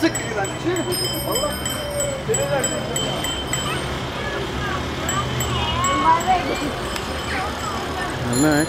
Sık güvençi. Allah seni versin. Mehmet.